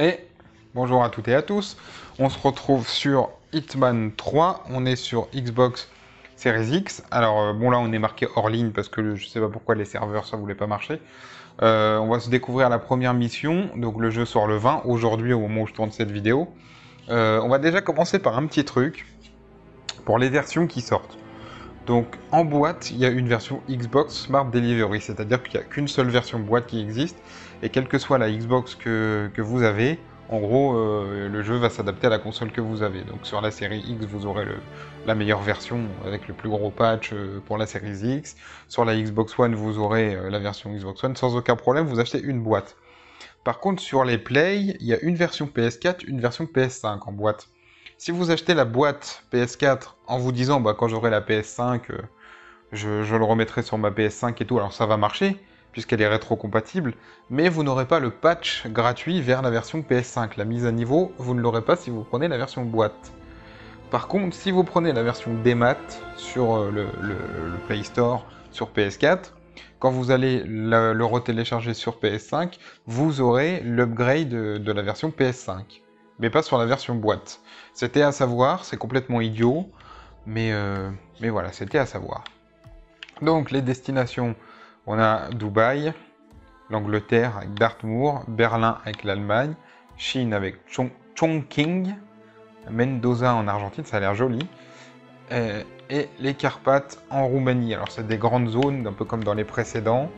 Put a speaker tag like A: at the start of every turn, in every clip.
A: Et bonjour à toutes et à tous. On se retrouve sur Hitman 3. On est sur Xbox Series X. Alors euh, bon là on est marqué hors ligne parce que je sais pas pourquoi les serveurs ça voulait pas marcher. Euh, on va se découvrir la première mission. Donc le jeu sort le 20 aujourd'hui au moment où je tourne cette vidéo. Euh, on va déjà commencer par un petit truc pour les versions qui sortent. Donc en boîte, il y a une version Xbox Smart Delivery, c'est-à-dire qu'il n'y a qu'une seule version boîte qui existe, et quelle que soit la Xbox que, vous avez, en gros, euh, le jeu va s'adapter à la console que vous avez. Donc sur la série X, vous aurez la meilleure version avec le plus gros patch euh, pour la série X. Sur la Xbox One, vous aurez euh, la version Xbox One sans aucun problème, vous achetez une boîte. Par contre, sur les Play, il y a une version PS4, une version PS5 en boîte. Si vous achetez la boîte PS4 en vous disant bah, quand j'aurai la PS5, euh, je, le remettrai sur ma PS5 et tout, alors ça va marcher puisqu'elle est rétro-compatible, mais vous n'aurez pas le patch gratuit vers la version PS5. La mise à niveau, vous ne l'aurez pas si vous prenez la version boîte. Par contre, si vous prenez la version démat sur euh, le, Play Store sur PS4, quand vous allez le, le retélécharger sur PS5, vous aurez l'upgrade de la version PS5 mais pas sur la version boîte. C'était à savoir, c'est complètement idiot, mais, euh, mais voilà, c'était à savoir. Donc les destinations, on a Dubaï, l'Angleterre avec Dartmoor, Berlin avec l'Allemagne, Chine avec Chongqing, Mendoza en Argentine, ça a l'air joli, euh, et les Carpates en Roumanie. Alors c'est des grandes zones, un peu comme dans les précédents.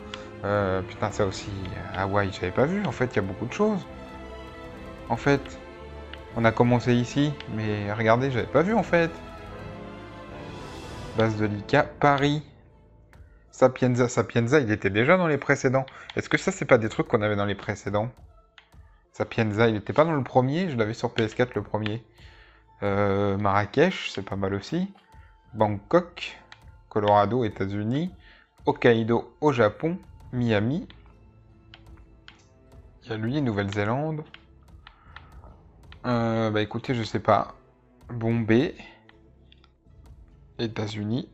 A: Euh, putain, ça aussi, Hawaï, j'avais pas vu. En fait, il y a beaucoup de choses. En fait, on a commencé ici, mais regardez, j'avais pas vu en fait. Base de l'ICA, Paris. Sapienza, Sapienza, il était déjà dans les précédents. Est-ce que ça, c'est pas des trucs qu'on avait dans les précédents? Sapienza, il était pas dans le premier, je l'avais sur PS4 le premier. Euh, Marrakech, c'est pas mal aussi. Bangkok, Colorado, États-Unis. Hokkaido au Japon. Miami. Il y a lui, Nouvelle-Zélande. Euh, bah écoutez, je sais pas. Bombay. États-Unis.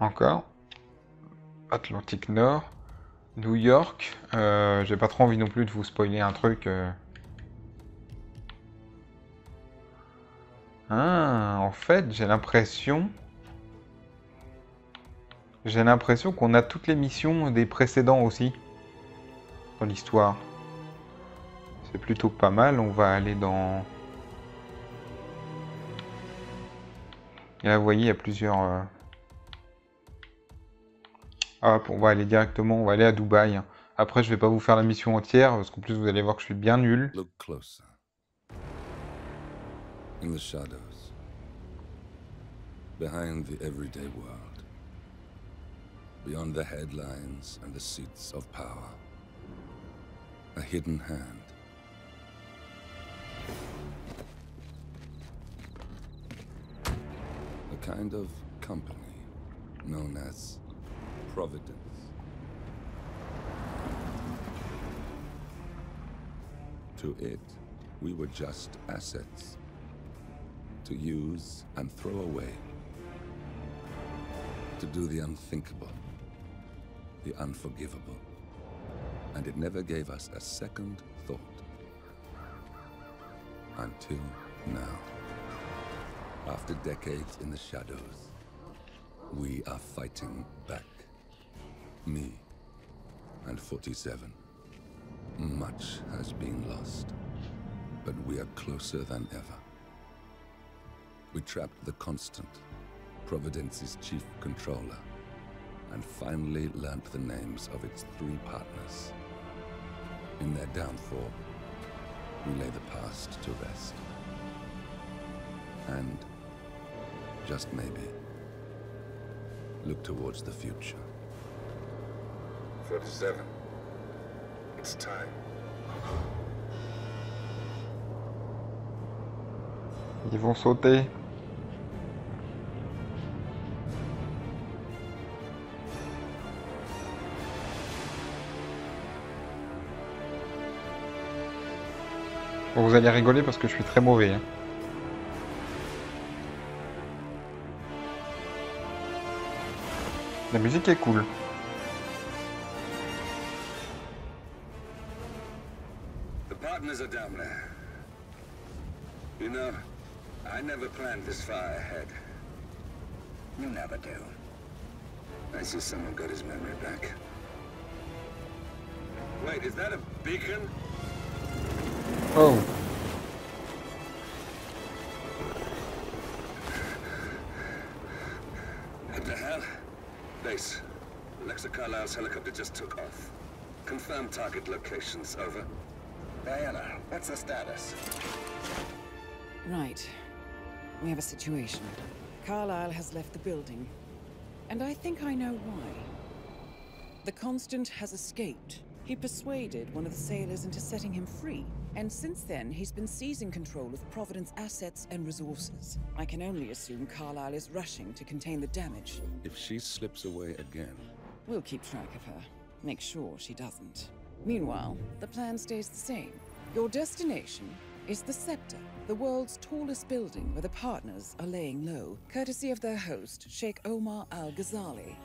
A: Encore. Atlantique Nord. New York. Euh, J'ai pas trop envie non plus de vous spoiler un truc. Euh. Ah, en fait, j'ai l'impression... J'ai l'impression qu'on a toutes les missions des précédents aussi. Dans l'histoire. C'est plutôt pas mal. On va aller dans... Et là, vous voyez, il y a plusieurs... Hop, on va aller directement, on va aller à Dubaï. Après, je vais pas vous faire la mission entière, parce qu'en plus, vous allez voir que je suis bien nul. Look closer. In the shadows. Behind the everyday world. Beyond the headlines and the seats of power. A hidden hand. A kind of company known as Providence. To it, we were just assets to use and throw away. To do the unthinkable, the unforgivable. And it never gave us a second thought. Until now. After decades in the shadows, we are fighting back. Me and 47. Much has been lost, but we are closer than ever. We trapped the Constant, Providence's chief controller, and finally learnt the names of its three partners. In their downfall, we lay the past to rest. And, just maybe, look towards the future. 47. It's time. Ils vont sauter. Vous allez rigoler parce que je suis très mauvais. Hein. La musique est cool.
B: Planned this far ahead.
C: You never do.
B: I see someone got his memory back. Wait, is that a beacon?
A: Oh.
B: What the hell? Base. Alexa Carlisle's helicopter just took off. Confirm target locations, over.
C: Diana, what's the status?
D: Right. We have a situation. Carlisle has left the building. And I think I know why. The Constant has escaped. He persuaded one of the sailors into setting him free. And since then, he's been seizing control of Providence assets and resources. I can only assume Carlisle is rushing to contain the damage.
B: If she slips away again,
D: We'll keep track of her. Make sure she doesn't. Meanwhile, the plan stays the same. Your destination is the Scepter, the world's tallest building where the partners are laying low, courtesy of their host, Sheikh Omar Al Ghazali.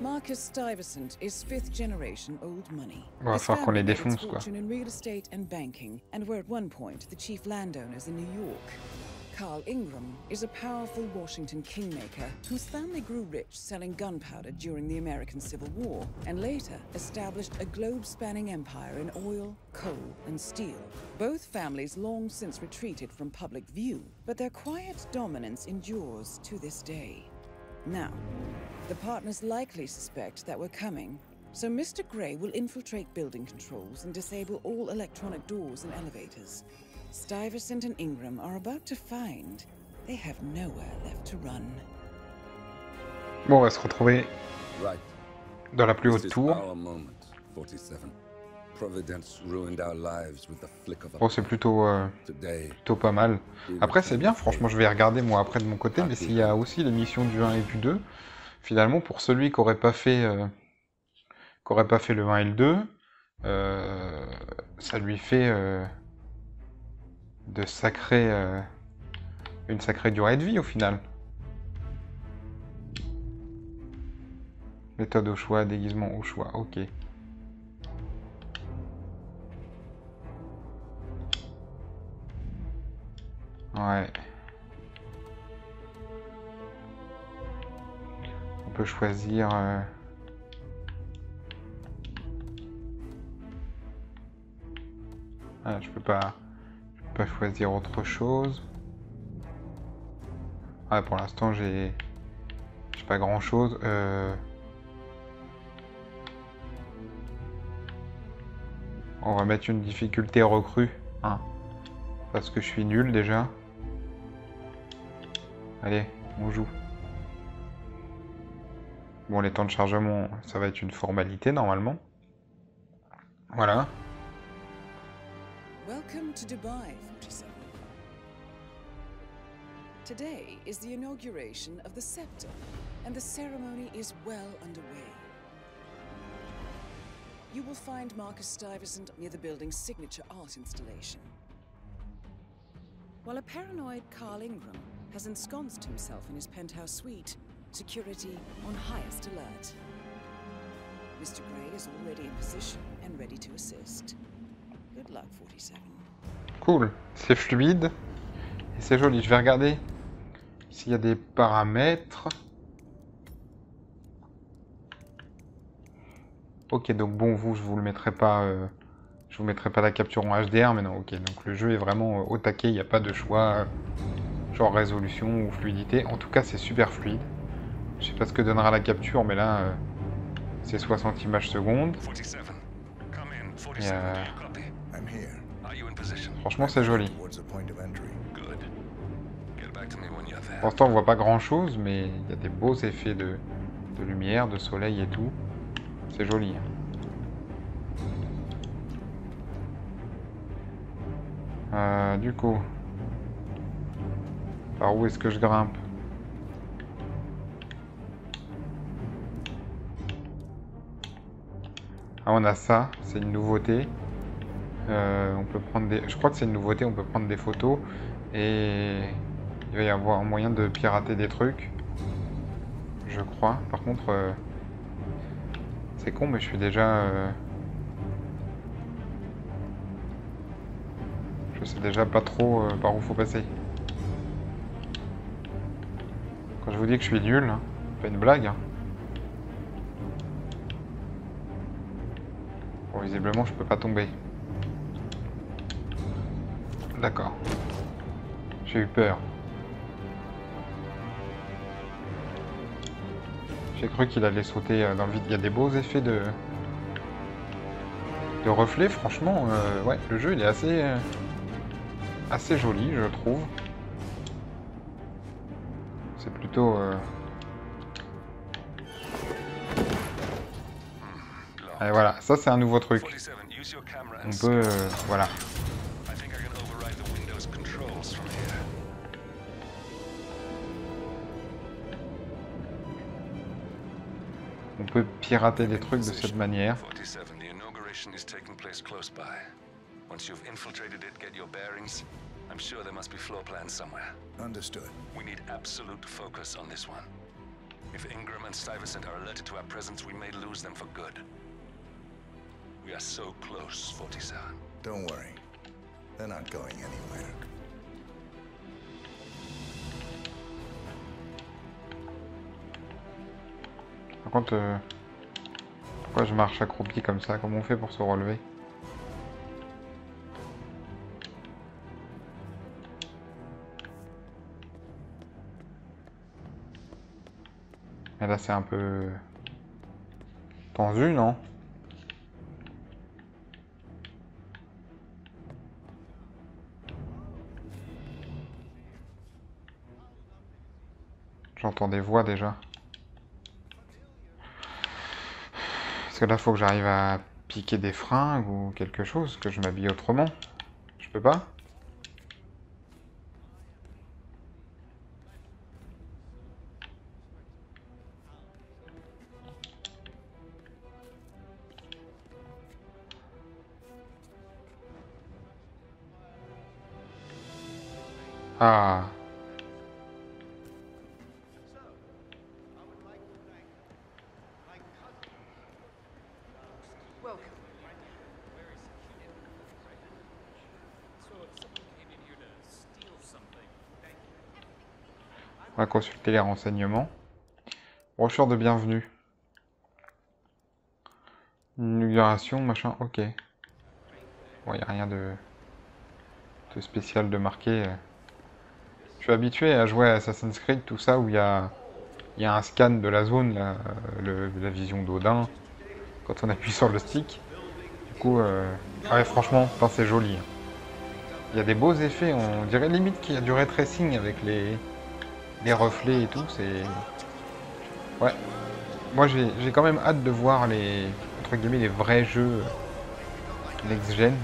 D: Marcus Stuyvesant is fifth generation old money.
A: Va
D: His
A: falloir qu'on les
D: family made its fortune in real estate and banking, and were at one point the chief landowners in New York. Carl Ingram is a powerful Washington kingmaker whose family grew rich selling gunpowder during the American Civil War and later established a globe spanning empire in oil, coal, and steel. Both families long since retreated from public view, but their quiet dominance endures to this day. Now, the partners likely suspect that we're coming, so Mr. Gray will infiltrate building controls and disable all electronic doors and elevators. Stuyvesant and Ingram are about to find they have nowhere left to run.
A: Bon, on va se retrouver
B: right.
A: dans la plus haute tour.
B: our moment, 47. Providence ruined our lives with the flick of a
A: Bon, c'est plutôt, euh, plutôt pas mal. Après, c'est bien, franchement, je vais regarder moi après de mon côté, mais s'il y a aussi les missions du 1 et du 2, finalement, pour celui qui aurait pas fait, euh, aurait pas fait le 1 et le 2, euh, ça lui fait euh, de sacrés, euh, une sacrée durée de vie au final. Méthode au choix, déguisement au choix, ok. Ouais. On peut choisir... euh, Ah, je peux pas... Pas choisir autre chose. Ouais, pour l'instant, j'ai... Pas grand-chose. Euh... On va mettre une difficulté recrue. hein, parce que je suis nul déjà. Allez, on joue. Bon, les temps de chargement, ça va être une formalité normalement. Voilà.
D: Welcome to Dubai, 47. Today is the inauguration of the scepter, and the ceremony is well underway. You will find Marcus Stuyvesant near the building's signature art installation. While a paranoid Carl Ingram has ensconced himself in his penthouse suite, security on highest alert. Mr. Gray is already in position and ready to assist. Good luck, 47.
A: Cool. C'est fluide. Et c'est joli. Je vais regarder s'il y a des paramètres. Ok, donc bon, vous, je vous le mettrai pas... euh, Je vous mettrai pas la capture en HDR, mais non, ok. Donc le jeu est vraiment euh, au taquet, il n'y a pas de choix, euh, genre résolution ou fluidité. En tout cas, c'est super fluide. Je sais pas ce que donnera la capture, mais là, euh, c'est 60 images secondes.
E: 47. Come in. 47.
A: Yeah.
E: Do you copy?
C: I'm here.
E: Are you in position?
A: Franchement, c'est joli. Pour l'instant, on voit pas grand chose, mais il y a des beaux effets de, de lumière, de soleil et tout. C'est joli. hein. Euh, du coup, par où est-ce que je grimpe? Ah, on a ça, c'est une nouveauté. Euh, on peut prendre des... Je crois que c'est une nouveauté, on peut prendre des photos et il va y avoir un moyen de pirater des trucs. Je crois. Par contre, euh, c'est con, mais je suis déjà... euh, Je sais déjà pas trop par où faut passer. Quand je vous dis que je suis nul, hein, pas une blague. hein. Bon, visiblement, je peux pas tomber. D'accord. J'ai eu peur. J'ai cru qu'il allait sauter euh, dans le vide. Il y a des beaux effets de de reflets. Franchement, euh, ouais, le jeu il est assez euh, assez joli, je trouve. C'est plutôt euh, Et voilà, ça c'est un nouveau truc.
E: 47, use your camera
A: On peut, voilà. On peut pirater des trucs de cette manière.
E: the inauguration is taking place close by. Once you've infiltrated it, get your bearings. I'm sure there must be floor plans somewhere.
C: Understood.
E: We need absolute focus on this one. If Ingram and Stuyvesant are alerted to our presence, we may lose them for good. We are so close, 47.
C: Don't worry. They're not going anywhere.
A: Par contre, euh, pourquoi je marche accroupi comme ça? Comment on fait pour se relever? Mais là, c'est un peu tendu, non? J'entends des voix déjà. Parce que là, faut que j'arrive à piquer des fringues ou quelque chose, que je m'habille autrement. Je peux pas? Ah. On va consulter les renseignements. Brochure de bienvenue. Inauguration, machin, ok. Bon, y a rien de, de spécial de marqué. Je suis habitué à jouer à Assassin's Creed, tout ça, où il y a, il y a un scan de la zone, la, la vision d'Odin, quand on appuie sur le stick. Du coup, euh, ouais, franchement, c'est joli. Il y a des beaux effets, on dirait limite qu'il y a du ray tracing avec les, les reflets et tout, c'est... Ouais. Moi j'ai quand même hâte de voir les, entre guillemets, les vrais jeux next-gen.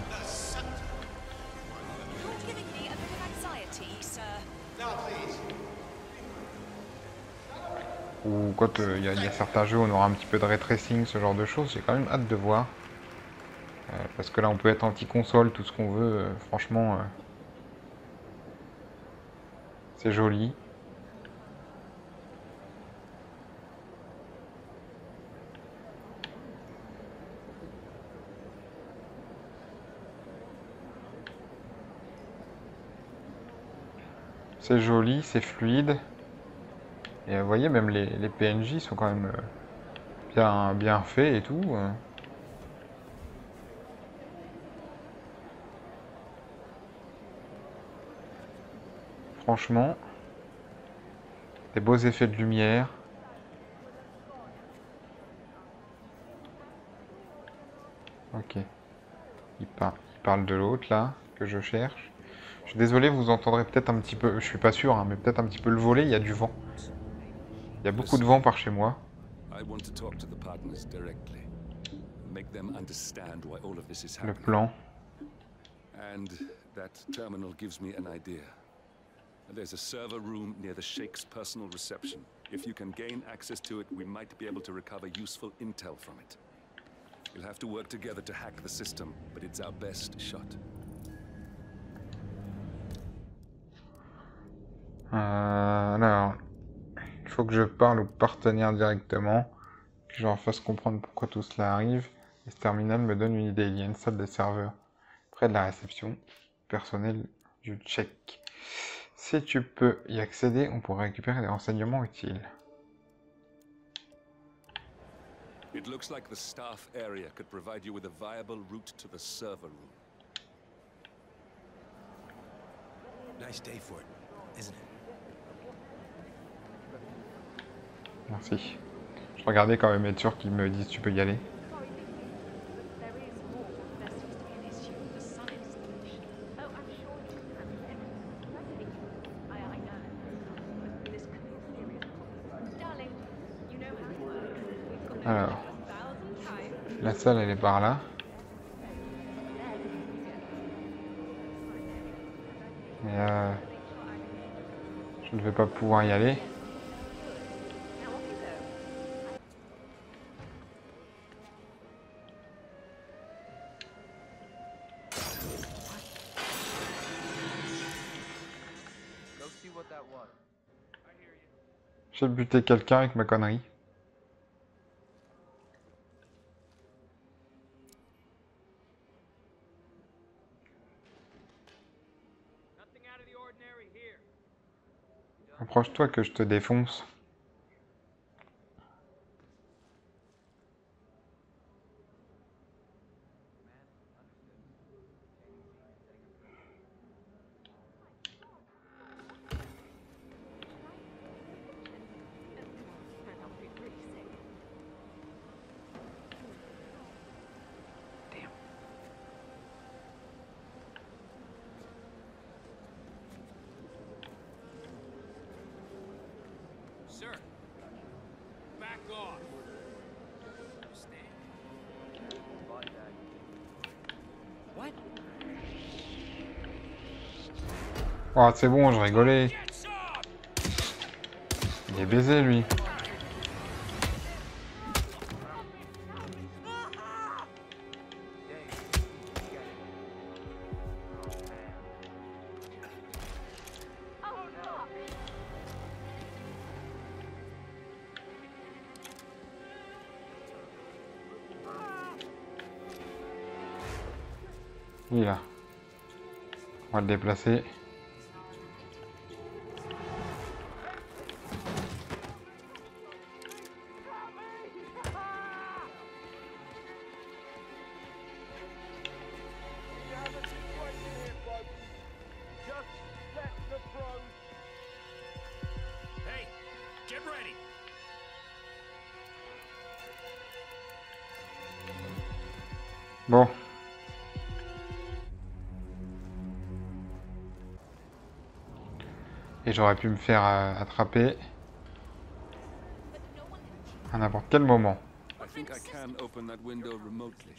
A: Ou quand euh, il y, a- certains jeux où on aura un petit peu de ray tracing, ce genre de choses, j'ai quand même hâte de voir. Euh, parce que là on peut être anti-console, tout ce qu'on veut, euh, franchement... c'est joli. C'est joli, c'est fluide. Et vous voyez, même les, PNJ sont quand même euh, bien, bien faits et tout. euh. Franchement, des beaux effets de lumière. Ok. Il parle de l'autre là, que je cherche. Je suis désolé, vous entendrez peut-être un petit peu, je suis pas sûr, hein, mais peut-être un petit peu le volet, il y a du vent. Il y a beaucoup de vent par chez moi. Le plan.
B: And that terminal gives me an idea. There's a server room near the Sheikh's personal reception. If you can gain access to it, we might be able to recover useful intel from it. We'll have to work together to hack the system, but it's our best shot.
A: Euh, alors, il faut que je parle au partenaire directement, que je leur fasse comprendre pourquoi tout cela arrive. Et ce terminal me donne une idée. Il y a une salle de serveur près de la réception. personnel du Tchèque. Si tu peux y accéder, on pourrait récupérer des renseignements utiles.
B: It looks like the staff area could provide you with a viable route to the server room.
C: Nice day for it, isn't it?
A: Merci. Je regardais quand même être sûr qu'ils me disent tu peux y aller. Alors, la salle elle est par là. Mais euh, je ne vais pas pouvoir y aller. J'ai buté quelqu'un avec ma connerie. Approche-toi que je te défonce. Oh, c'est bon, je rigolais. Il est baisé lui. Il est là. On va le déplacer. J'aurais pu me faire euh, attraper à n'importe quel moment.
B: I think I can open that window remotely.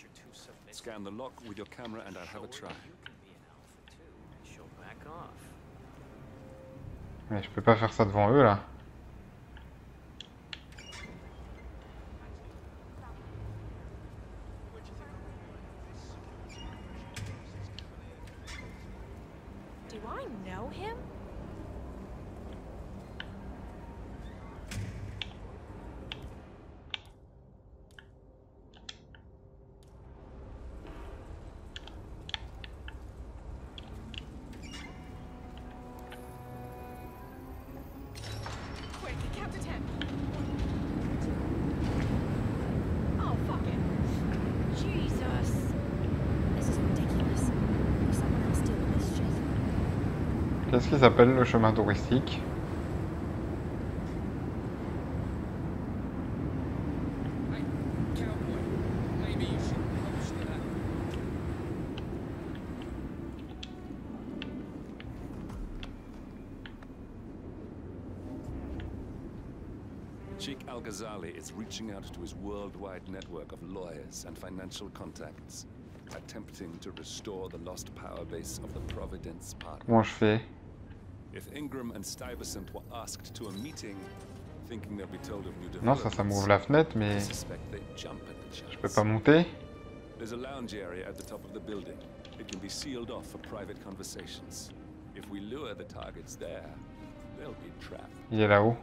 B: Scan the lock with your camera and I'll have a try.
F: She'll back off.
A: Mais je peux pas faire ça devant eux là.
G: Shit.
A: Qu'est-ce qui s'appelle le chemin touristique.
B: Sheikh Al Ghazali is reaching out to his worldwide network of lawyers and financial contacts, attempting to restore the lost power base of the Providence Party.
A: Comment je fais? Non, ça, ça m'ouvre la fenêtre, mais je peux pas monter.
B: There's a lounge area at the top of the building. It can be sealed off for private conversations. If we lure the targets there, they'll be trapped.
A: Il est là-haut.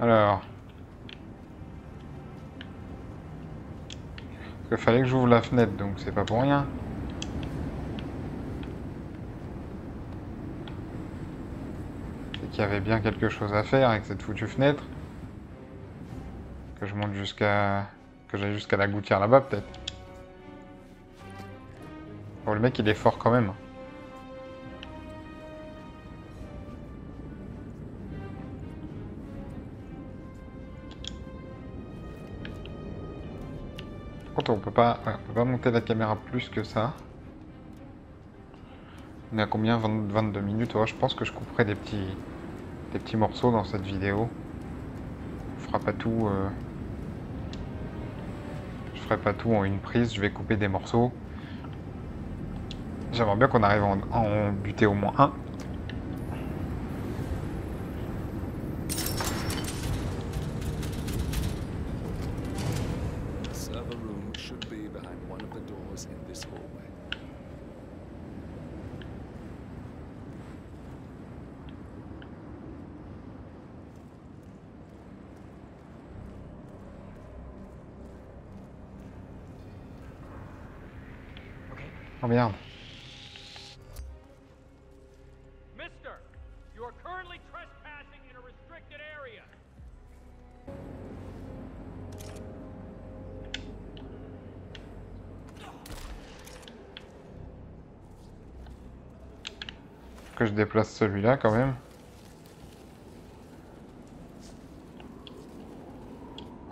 A: Alors. Fallait que j'ouvre la fenêtre, donc c'est pas pour rien. C'est qu'il y avait bien quelque chose à faire avec cette foutue fenêtre. Que je monte jusqu'à... Que j'aille jusqu'à la gouttière là-bas, peut-être. Bon, le mec, il est fort quand même. On peut pas, peut pas monter la caméra plus que ça. On est à combien 20 22 minutes Je pense que je couperai des petits, morceaux dans cette vidéo. On fera pas tout. euh, Je ferai pas tout en une prise. Je vais couper des morceaux. J'aimerais bien qu'on arrive à en buter au moins un.
B: The server room should be behind one of the doors in this hallway.
A: Oh merde.
H: Mister, you are currently trespassing in a restricted area.
A: Faut que je déplace celui-là quand même.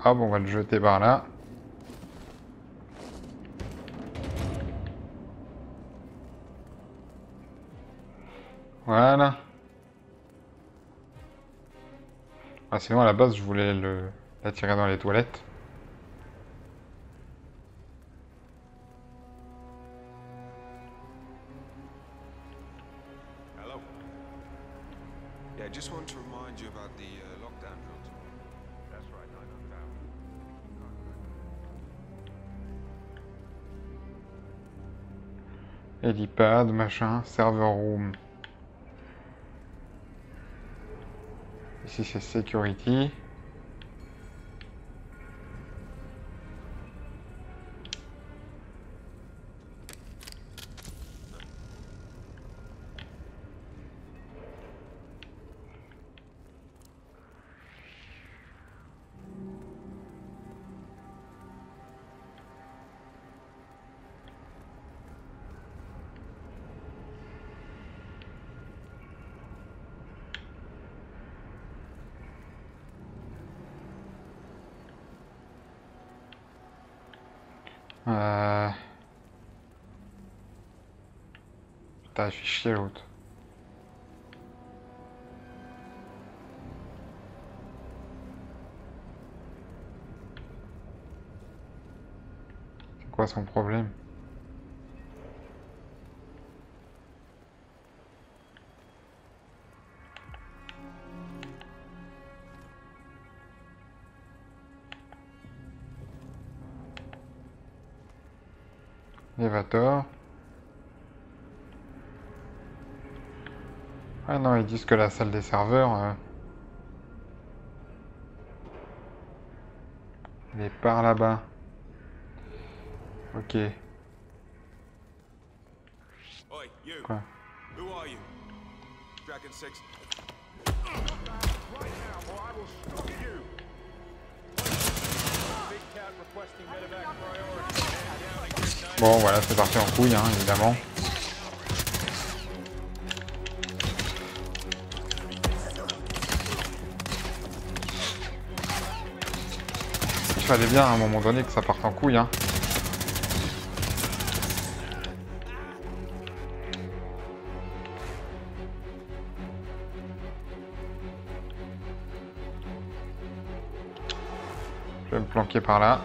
A: Ah bon, on va le jeter par là. Voilà. Ah, sinon, à la base, je voulais le l'attirer dans les toilettes.
I: Hello. Yeah, just want to remind you about the uh, lockdown drill tomorrow. That's right, I know that.
A: Helipad, machin, server room. Ici c'est security. Putain, il fait chier l'autre. C'est quoi son problème? Elevator. Ah non, ils disent que la salle des serveurs... euh, Elle est par là-bas. Ok. Quoi
I: Who are you? Dragon 6.
A: Bon, voilà, c'est parti en couille, hein, évidemment. Fallait bien à un moment donné que ça parte en couille, hein. Je vais me planquer par là.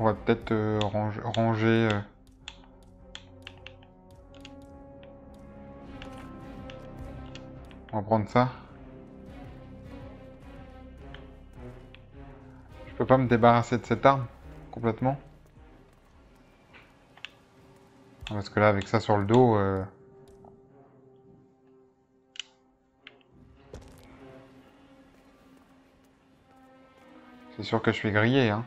A: On va peut-être euh, range- ranger. euh. On va prendre ça. Je peux pas me débarrasser de cette arme complètement. Parce que là, avec ça sur le dos... euh, C'est sûr que je suis grillé, hein.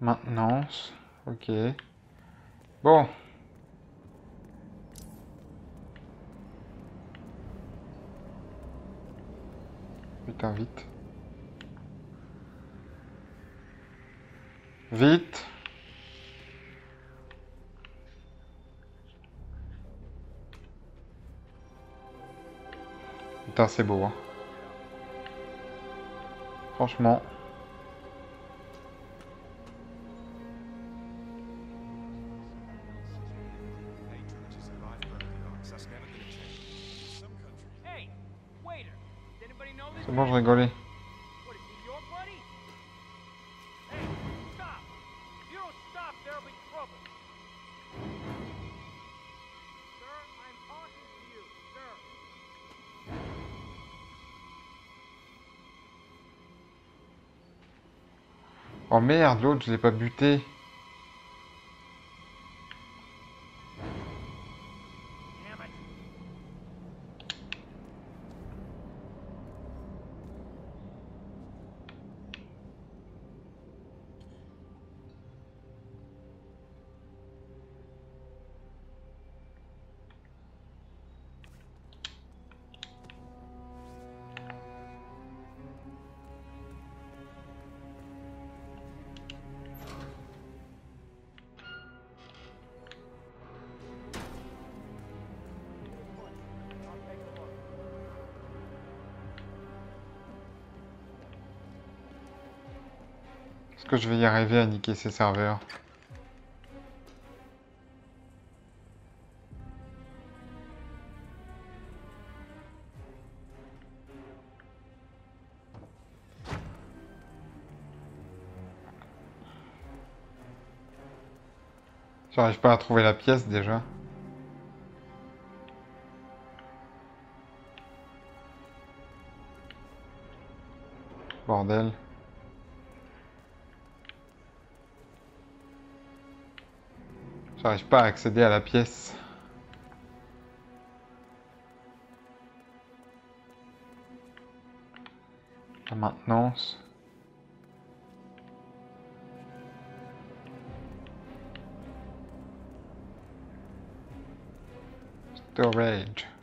A: Maintenance. Ok. Bon. Putain, vite. Vite. Putain, c'est beau, hein. Franchement.
H: Talking to you, sir.
A: Oh merde, l'autre, je l'ai pas buté. Que je vais y arriver à niquer ces serveurs J'arrive pas à trouver la pièce déjà. Bordel. J'arrive pas à accéder à la pièce. La maintenance. Storage.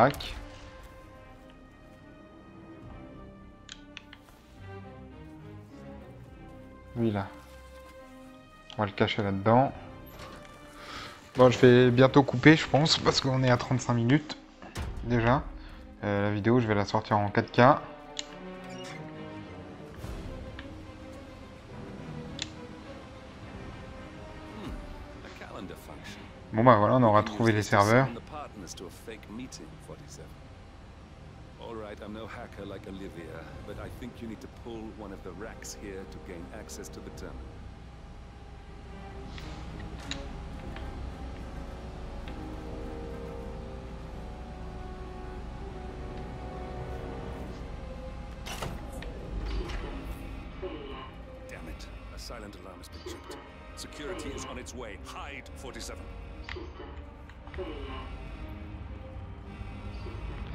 A: Crac. Lui là. On va le cacher là-dedans. Bon, je vais bientôt couper, je pense, parce qu'on est à 35 minutes déjà. Euh, la vidéo, je vais la sortir en 4K.
B: A calendar function.
A: Bon bah voilà, on aura trouvé les serveurs.
B: Fake meeting, 47. All right, I'm no hacker like Olivia, but I think you need to pull one of the racks here to gain access to the terminal.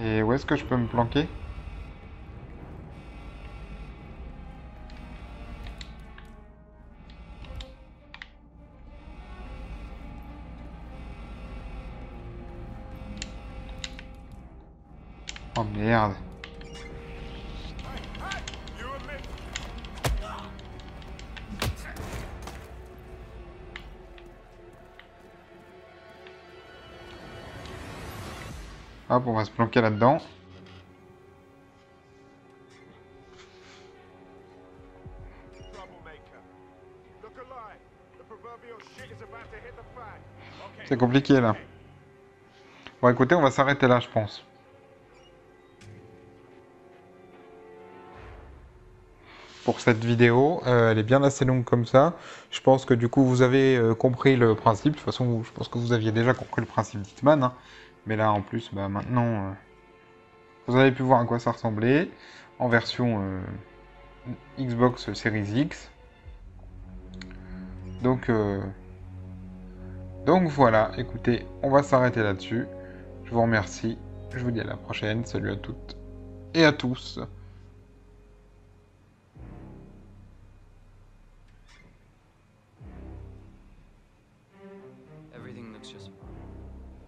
A: Et où est-ce que je peux me planquer? Hop, on va se planquer là-dedans. C'est compliqué là. Bon écoutez, on va s'arrêter là je pense. Pour cette vidéo, euh, elle est bien assez longue comme ça. Je pense que du coup vous avez euh, compris le principe. De toute façon, je pense que vous aviez déjà compris le principe d'Hitman. Hein. Mais là en plus, bah, maintenant, euh, vous avez pu voir à quoi ça ressemblait en version euh, Xbox Series X. Donc, euh, donc voilà, écoutez, on va s'arrêter là-dessus. Je vous remercie. Je vous dis à la prochaine. Salut à toutes et à tous.